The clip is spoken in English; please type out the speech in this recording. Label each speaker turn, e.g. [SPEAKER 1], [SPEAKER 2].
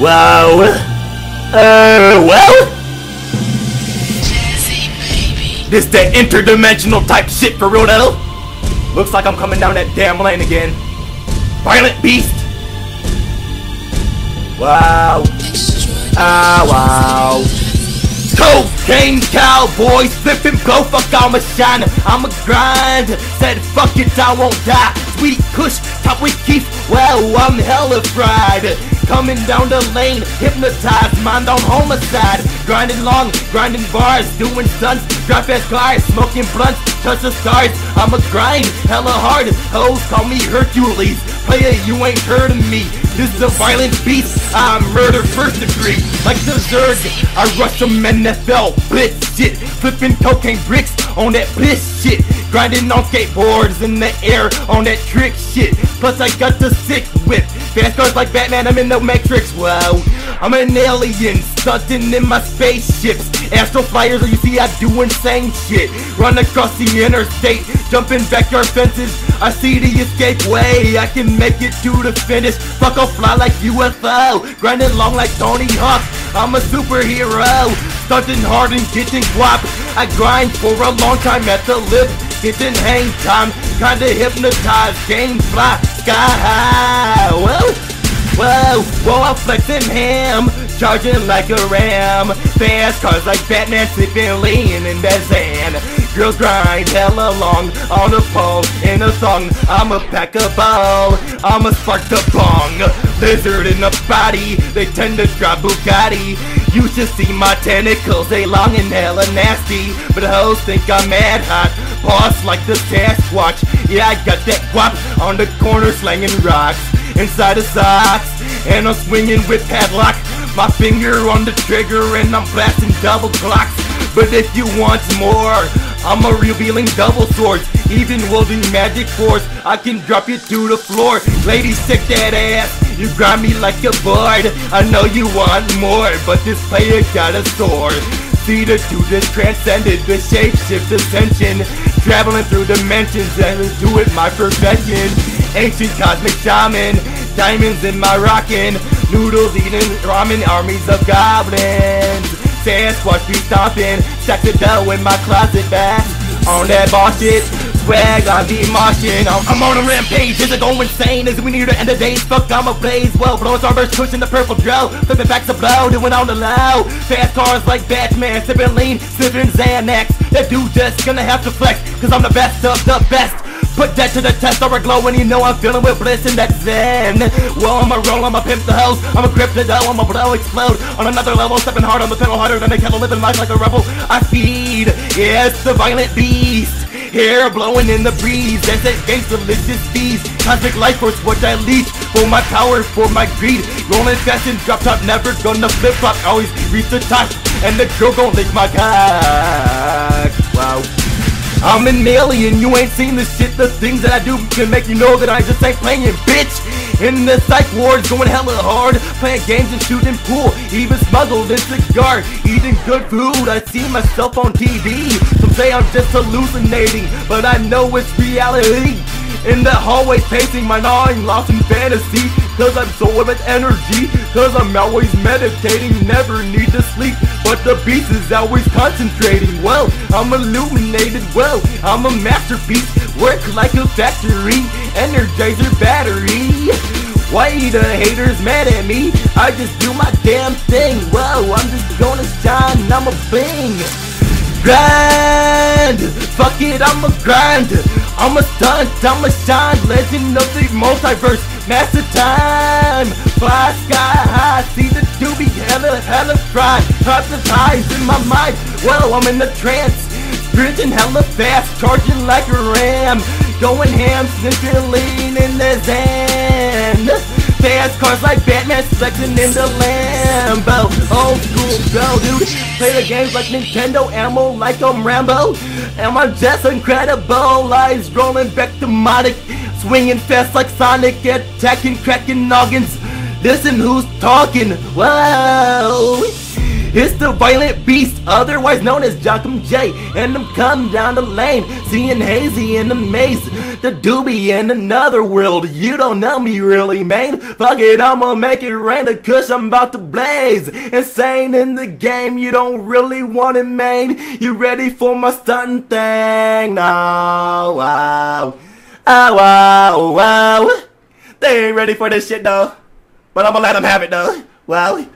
[SPEAKER 1] Wow. Uh, well? This that interdimensional type shit for real though. Looks like I'm coming down that damn lane again. Violent Beast. Wow. Ah, wow. Cocaine cowboys, flipping blow, fuck I'ma shine, I'ma grind, said fuck it, I won't die, sweet kush, top with kief, well, I'm hella fried, coming down the lane, hypnotized, mind on homicide, grinding long, grinding bars, doing stunts, drive fast cars, smoking blunts, touch the stars, I'ma grind, hella hard, hoes call me Hercules, player, you ain't heard of me, this is a violent beast, I murder first degree, like the Zerg, I rush some NFL, blitz shit, flipping cocaine bricks on that bliss shit, grinding on skateboards in the air on that trick shit, plus I got the sick whip, fast cars like Batman, I'm in the Matrix, wow, I'm an alien, stunting in my spaceships, astral flyers, you see I do insane shit, run across the interstate, jumping backyard fences, I see the escape way, I can make it to the finish, fuck I'll fly like UFO, grinding long like Tony Hawk, I'm a superhero, stunting hard and getting guap, I grind for a long time at the lip, getting hang time, kinda hypnotized, game fly, sky. High, whoa, whoa, whoa, I'm flexing him, charging like a ram, fast cars like Batman, sipping lean in that girls grind hella long, on a pole, in a song, I'm a pack a ball, I'm a spark the bong, lizard in the body, they tend to drive Bugatti, you should see my tentacles, they long and hella nasty, but hoes think I'm mad hot, boss like the Sasquatch, yeah I got that guap on the corner slanging rocks, inside the socks, and I'm swinging with padlock, my finger on the trigger and I'm blasting double glocks, but if you want more, I'm a revealing double swords, even wielding magic force. I can drop you to the floor. Ladies, take that ass. You grind me like a board. I know you want more, but this player got a sword. See the two just transcended the shapeshift ascension. Traveling through dimensions and do it my profession. Ancient cosmic shaman. Diamonds in my rockin'. Noodles eating ramen. Armies of goblins. Sasquatch be stomping, stack the dough in my closet back. On that boss shit, swag, I be moshing. I'm, on a rampage, is it going insane? Is we near the end of days? Fuck, I'm a blaze. Well, blowing starburst, pushing the purple drill. Flipping back to blow, doing on the low. Fast cars like Batman, sipping lean, sipping Xanax. That do this, gonna have to flex, cause I'm the best of the best. Put that to the test, or a glow when you know I'm feeling with bliss and that's zen. Well, I'ma roll, I'ma pimp the hoes, I'ma grip the dough, I'ma blow, explode. On another level, stepping hard on the pedal, harder than a kettle, living life like a rebel. I feed, it's the violent beast. Hair blowing in the breeze, that's that gangsta-licious beast. Cosmic life force, what I leech, for my power, for my greed. Rolling fast and drop top, never gonna flip flop, always reach the top. And the girl gon' lick my cock. Wow. I'm an alien, you ain't seen the shit, the things that I do can make you know that I just ain't playing, bitch! In the psych wards, going hella hard, playing games and shooting pool, even smuggled in cigar, eating good food, I see myself on TV, some say I'm just hallucinating, but I know it's reality! In the hallways pacing my gnawing, lost in fantasy Cause I'm so with energy Cause I'm always meditating, never need to sleep But the beast is always concentrating Well, I'm illuminated, well, I'm a masterpiece Work like a factory, energizer battery why the haters mad at me? I just do my damn thing. Whoa, I'm just gonna shine, I'm a bling. Grind! Fuck it, I'm a grind. I'm a stunt, I'm a shine. Legend of the multiverse, master time. Fly sky high, see the doobie hella, hella fry. Hypnotized in my mind. Well, I'm in a trance. Sprinting hella fast, charging like a ram. Going ham, sniffing lean in the Xan. Fast cars like Batman flexing in the Lambo. Old school go, dude. Play the games like Nintendo, ammo like I'm Rambo. And I'm just incredible. Eyes rolling back demonic. Swinging fast like Sonic, attacking, cracking noggins. Listen who's talking. Whoa. It's the violent beast, otherwise known as Jockem J. And I'm coming down the lane, seeing hazy in the maze. The doobie in another world. You don't know me really, man. Fuck it, I'ma make it rain the cause I'm about to blaze. Insane in the game, you don't really want it, man. You ready for my stunting thing? No, wow. Oh, wow, wow. They ain't ready for this shit, though. But I'ma let them have it, though. Wow.